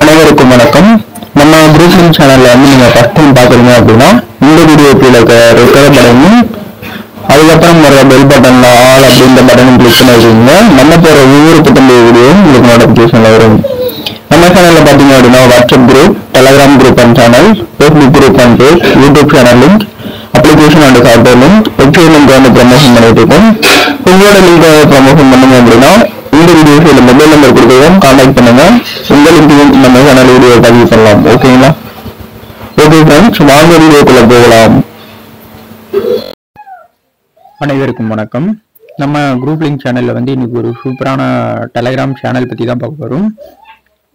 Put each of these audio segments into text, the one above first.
அனைவருக்கும் வணக்கம். நம்ம குரூப் சேனல்ல வந்து நீங்க ஃபர்ஸ்ட் டைம் பாக்குறீங்க அப்படின்னா இந்த வீடியோ கீழே இருக்கிற ரெட் அதுக்கப்புறம் வர பெல் பட்டன்ல ஆல் அப்படின்ற பட்டனும் கிளிக் பண்ணி வச்சுக்கோங்க. நம்ம போற ஒவ்வொரு புத்தம்பு வீடியோவும் உங்களுக்கு நோட்டிபிகேஷன்ல வரும். நம்ம சேனல்ல பாத்தீங்க அப்படின்னா WhatsApp group Telegram group and channel Facebook group and page YouTube channel link application and software link website link வந்து ப்ரமோஷன் பண்ணிட்டு இருக்கோம். உங்களோட லிங்க் ப்ரமோஷன் பண்ணுங்க அப்படின்னா இந்த வீடியோஸ் இல்லை மொபைல் நம்பர் கொடுக்குறோம். கான்டாக்ட் பண்ணுங்க. உங்க லிங்கையும் நம்ம சேனல் வீடியோ பதிவு பண்ணலாம். ஓகேங்களா ஓகே ஃப்ரெண்ட்ஸ் வாங்க வீடியோக்குள்ள போகலாம். அனைவருக்கும் வணக்கம். நம்ம குரூப் லிங்க் சேனலில் வந்து இன்னைக்கு ஒரு சூப்பரான டெலகிராம் சேனல் பத்தி தான் பார்க்க போகிறோம்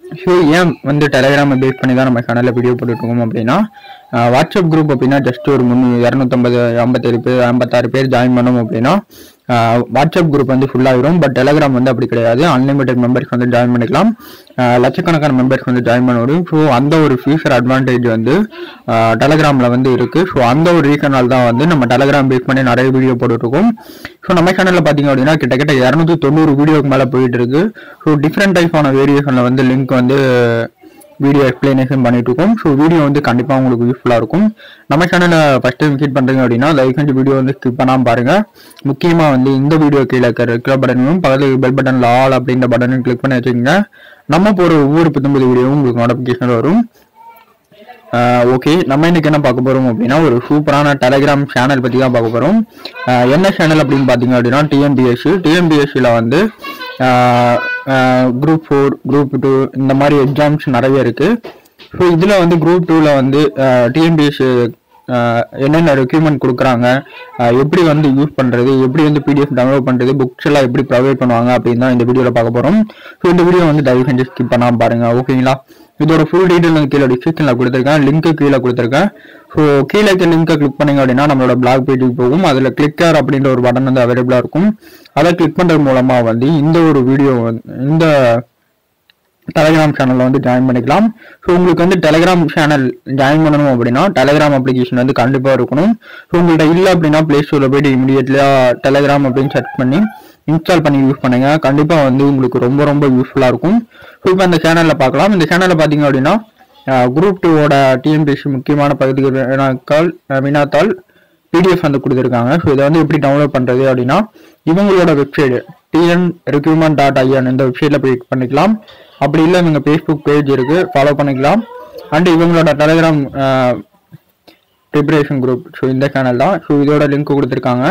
ஸோ ஏன் வந்து டெலகிராமை பேஸ் பண்ணி தான் நம்ம சேனலில் வீடியோ போட்டுருக்கோம் அப்படின்னா வாட்ஸ்அப் குரூப் அப்படின்னா ஜஸ்ட் ஒரு முந்நூறு இரநூத்தம்பது ஐம்பத்தேழு பேர் ஐம்பத்தாறு பேர் ஜாயின் பண்ணோம் அப்படின்னா வாட்ஸ்அப் குரூப் வந்து ஃபுல்லாகிடும் பட் டெலகிராம் வந்து அப்படி கிடையாது. அன்லிமிட்டெட் மெம்பர்ஸ் வந்து ஜாயின் பண்ணிக்கலாம். லட்சக்கணக்கான மெம்பர்ஸ் வந்து ஜாயின் பண்ண முடியும் ஸோ அந்த ஒரு ஃபியூச்சர் அட்வான்டேஜ் வந்து டெலகிராமில் வந்து இருக்குது ஸோ அந்த ஒரு ரீசனால் தான் வந்து நம்ம டெலகிராம் பேஸ் பண்ணி நிறைய வீடியோ போட்டுட்ருக்கோம். ஸோ நம்ம சேனலில் பார்த்தீங்க அப்படின்னா கிட்டத்தட்ட இரநூத்தி தொண்ணூறு வீடியோக்கு மேலே போயிட்டு இருக்கு. ஸோ டிஃப்ரெண்ட் டைப்பான வேரியேஷனில் வந்து லிங்க் வந்து வீடியோ எக்ஸ்பிளனேஷன் பண்ணிட்டு இருக்கோம் ஸோ வீடியோ வந்து கண்டிப்பாக உங்களுக்கு யூஸ்ஃபுல்லாக இருக்கும். நம்ம சேனலை ஃபஸ்ட் டைம் விசிட் பண்ணுறீங்க அப்படின்னா லைக் அண்ட் வீடியோ வந்து ஸ்கிப் பண்ணாமல் பாருங்கள் முக்கியமாக வந்து இந்த வீடியோ கீழே இருக்கிற ரெக்லர் பட்டனும் பக்கத்தில் பெல் பட்டனில் ஆல் அப்படின்ற பட்டனும் கிளிக் பண்ணி வச்சுக்கோங்க. நம்ம போகிற ஒவ்வொரு புத்தம்பது வீடியோவும் உங்களுக்கு நோட்டிஃபிகேஷன் வரும். ஓகே நம்ம இன்னைக்கு என்ன பார்க்க போகிறோம் அப்படின்னா ஒரு சூப்பரான டெலகிராம் சேனல் பற்றி தான் பார்க்க போகிறோம் என்ன சேனல் அப்படின்னு பார்த்தீங்க அப்படின்னா டிஎன்பிஎஸ்சி டிஎன்பிஎஸ்சியில் வந்து குரூப் ஃபோர் குரூப் டூ இந்த மாதிரி எக்ஸாம்ஸ் நிறைய இருக்குது ஸோ இதில் வந்து குரூப் டூவில் வந்து டிஎன்பிஎஸ்சி என்னென்ன ரெக்யூமெண்ட் கொடுக்குறாங்க எப்படி வந்து யூஸ் பண்ணுறது எப்படி வந்து பிடிஎஃப் டவுன்லோட் பண்ணுறது புக்ஸ் எல்லாம் எப்படி ப்ரொவைட் பண்ணுவாங்க அப்படின்னு தான் இந்த வீடியோவில் பார்க்க போகிறோம் ஸோ இந்த வீடியோ வந்து தயவு செஞ்சு ஸ்கிப் பண்ணாமல் பாருங்கள் ஓகேங்களா இதோட ஃபுல் டீட்டெயில் வந்து கீழே டிஸ்கிரிப்ஷனில் கொடுத்துருக்கேன். லிங்க்கு கீழே கொடுத்துருக்கேன். ஸோ கீழே இருக்க லிங்க்கை கிளிக் பண்ணிங்க அப்படின்னா நம்மளோட பிளாக் பேஜுக்கு போகும். அதில் கிளிக்கர் அப்படின்ற ஒரு பட்டன் வந்து அவைலபிளாக இருக்கும். அதை கிளிக் பண்ணுறது மூலமாக வந்து இந்த ஒரு வீடியோ இந்த டெலகிராம் சேனலில் வந்து ஜாயின் பண்ணிக்கலாம். ஸோ உங்களுக்கு வந்து டெலகிராம் சேனல் ஜாயின் பண்ணணும் அப்படின்னா டெலகிராம் அப்ளிகேஷன் வந்து கண்டிப்பாக இருக்கணும். ஸோ உங்கள்கிட்ட இல்லை அப்படின்னா ப்ளே ஸ்டோரில் போய்ட்டு இமீடியட்லியாக டெலகிராம் அப்படின்னு சர்ச் பண்ணி இன்ஸ்டால் பண்ணி யூஸ் பண்ணுங்க. கண்டிப்பாக வந்து உங்களுக்கு ரொம்ப ரொம்ப யூஸ்ஃபுல்லாக இருக்கும். ஸோ இப்போ இந்த சேனலில் பார்க்கலாம். இந்த சேனலில் பார்த்தீங்க அப்படின்னா குரூப் டூவோட டிஎன்பிஎஸ்சி முக்கியமான பகுதிகள் வினாக்கள் வினாத்தாள் பிடிஎஃப் வந்து கொடுத்துருக்காங்க. ஸோ இதை வந்து எப்படி டவுன்லோட் பண்ணுறது அப்படின்னா இவங்களோட website TN recruitment dot IN இந்த வெப்சைட்டில் போய் பண்ணிக்கலாம். அப்படி இல்லை இவங்க ஃபேஸ்புக் பேஜ் இருக்குது ஃபாலோ பண்ணிக்கலாம். அண்டு இவங்களோட டெலிகிராம் ப்ரிப்பரேஷன் குரூப் ஸோ இந்த சேனல் தான். ஸோ இதோட லிங்க் கொடுத்துருக்காங்க.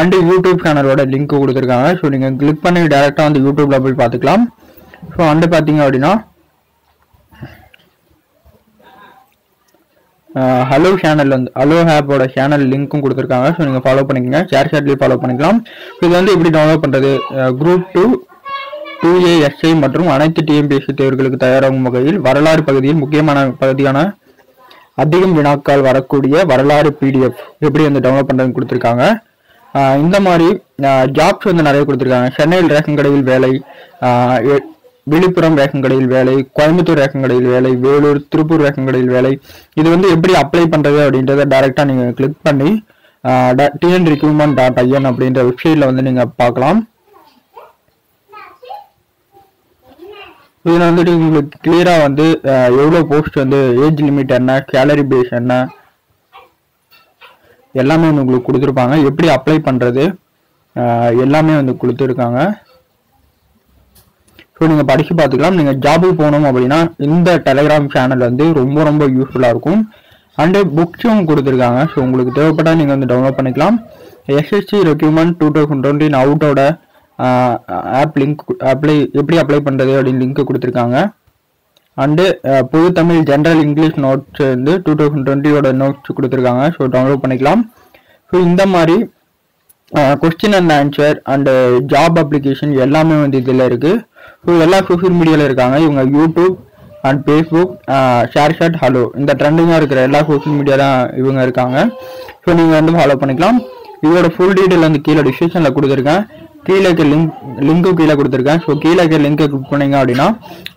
அண்டு யூடியூப் சேனலோட லிங்க் கொடுத்துருக்காங்க. ஸோ நீங்கள் கிளிக் பண்ணி டேரெக்டாக வந்து யூடியூப்பில் போய் பார்த்துக்கலாம். ஸோ அண்டு பார்த்தீங்க அப்படின்னா ஹலோ சேனல் வந்து ஹலோ ஆப்போட சேனல் லிங்க்கும் கொடுத்துருக்காங்க. ஸோ நீங்கள் ஃபாலோ பண்ணிக்கங்க. ஷேர் ஷேட்லேயும் ஃபாலோ பண்ணிக்கலாம். இது வந்து எப்படி டவுன்லோட் பண்ணுறது குரூப் டூ டூ ஏஎஸ்ஐ மற்றும் அனைத்து டிஎம்பிஎஸ்சி தேர்வுகளுக்கு தயாராகும் வகையில் வரலாறு பகுதியில் முக்கியமான பகுதியான அதிகம் வினாக்கள் வரக்கூடிய வரலாறு பிடிஎஃப் எப்படி வந்து டவுன்லோட் பண்ணுறதுன்னு கொடுத்துருக்காங்க. இந்த மாதிரி ஜாப்ஸ் வந்து நிறைய கொடுத்துருக்காங்க. சென்னையில் ரேஷன் கடையில் வேலை விழுப்புரம் ரேஷன் கடையில் வேலை கோயம்புத்தூர் ரேஷன் கடையில் வேலை வேலூர் திருப்பூர் ரேஷன் கடையில் வேலை. இது வந்து எப்படி அப்ளை பண்ணுறது அப்படின்றத டேரெக்டாக நீங்கள் கிளிக் பண்ணி டிஎன் ரிக்ரூட்மெண்ட் டாட் ஐஎன் அப்படின்ற வெப்சைட்டில் வந்து நீங்கள் பார்க்கலாம். இதில் வந்துட்டு உங்களுக்கு கிளியராக வந்து எவ்வளோ போஸ்ட் வந்து ஏஜ் லிமிட் என்ன சேலரி பேஸ் என்ன எல்லாமே வந்து உங்களுக்கு கொடுத்துருப்பாங்க. எப்படி அப்ளை பண்ணுறது எல்லாமே வந்து கொடுத்துருக்காங்க. ஸோ நீங்கள் படித்து பார்த்துக்கலாம். நீங்கள் ஜாபுக்கு போகணும் அப்படின்னா இந்த டெலிகிராம் சேனல் வந்து ரொம்ப ரொம்ப யூஸ்ஃபுல்லாக இருக்கும். அண்டு புக்ஸும் கொடுத்துருக்காங்க. ஸோ உங்களுக்கு தேவைப்பட்டால் நீங்கள் வந்து டவுன்லோட் பண்ணிக்கலாம். SSC recruitment two thousand twenty அவுட்டோட app link apply எப்படி அப்ளை பண்ணுறது அப்படின்னு லிங்க் கொடுத்துருக்காங்க. அண்டு uh, புது தமிழ் ஜென்ரல் இங்கிலீஷ் நோட்ஸ் வந்து டூ தௌசண்ட் டுவெண்ட்டியோட நோட்ஸ் கொடுத்துருக்காங்க. ஸோ டவுன்லோட் பண்ணிக்கலாம். ஸோ இந்த மாதிரி question and answer and job application எல்லாமே வந்து இதில் இருக்குது ஸோ எல்லா சோஷியல் மீடியாவில் இருக்காங்க. இவங்க YouTube and Facebook ShareChat hello இந்த ட்ரெண்டிங்காக இருக்கிற எல்லா சோஷியல் மீடியா தான் இவங்க இருக்காங்க. ஸோ நீங்கள் வந்து ஃபாலோ பண்ணிக்கலாம். இதோட ஃபுல் டீட்டெயில் வந்து கீழே டிஸ்கிரிப்ஷனில் கொடுத்துருக்கேன். கீழே இருக்க லிங்க் லிங்க்கும் கீழே கொடுத்துருக்கேன். ஸோ கீழே இருக்க லிங்கை கிளிக் பண்ணீங்க அப்படின்னா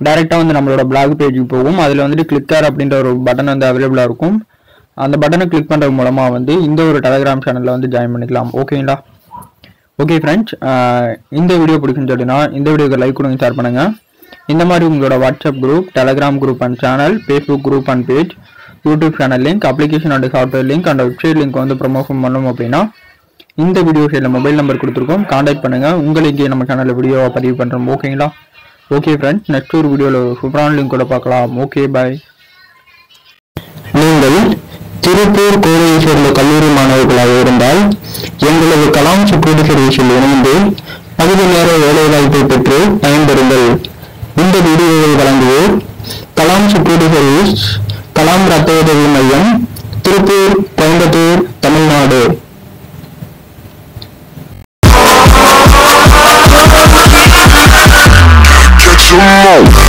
டேரெக்டாக வந்து நம்மளோட பிளாக் பேஜுக்கு போகும். அதில் வந்துட்டு கிளிக்கர் அப்படின்ற ஒரு பட்டன் வந்து அவைலபிளாக இருக்கும். அந்த பட்டனை கிளிக் பண்ணுறது மூலமாக வந்து இந்த ஒரு டெலகிராம் சேனலில் வந்து ஜாயின் பண்ணிக்கலாம். ஓகேங்களா ஓகே ஃப்ரெண்ட்ஸ் இந்த வீடியோ பிடிக்குன்னு சொல்லினா இந்த வீடியோக்கு லைக் கொடுங்க ஷேர் பண்ணுங்கள் இந்த மாதிரி உங்களோட WhatsApp group Telegram group and channel Facebook group and page YouTube channel link application and software link and website link வந்து ப்ரொமோஷன் பண்ணணும் அப்படின்னா இந்த வீடியோ சைடில் மொபைல் நம்பர் கொடுத்துருக்கோம். காண்டாக்ட் பண்ணுங்க. உங்களுக்கு நம்ம சேனலில் வீடியோவை பதிவு பண்ணுறோம் ஓகேங்களா ஓகே ஃப்ரெண்ட்ஸ் நெக்ஸ்ட் ஒரு வீடியோவில் சூப்பரான லிங்க் கூட பார்க்கலாம். ஓகே பாய் நீங்கள் திருப்பூர் கோவையை சேர்ந்த கல்லூரி மாணவர்களாக இருந்தால் எங்களது கலாம் செக்யூரிட்டி சர்வீஸில் இணைந்து பகுதி நேர வேலைவாய்ப்பை பெற்று பயன்பெறுங்கள். இந்த வீடியோவை வழங்குவோர் கலாம் செக்யூரிட்டி சர்வீஸ் கலாம் ரத்த உதவி மையம் திருப்பூர் கோயம்புத்தூர் தமிழ்நாடு. home.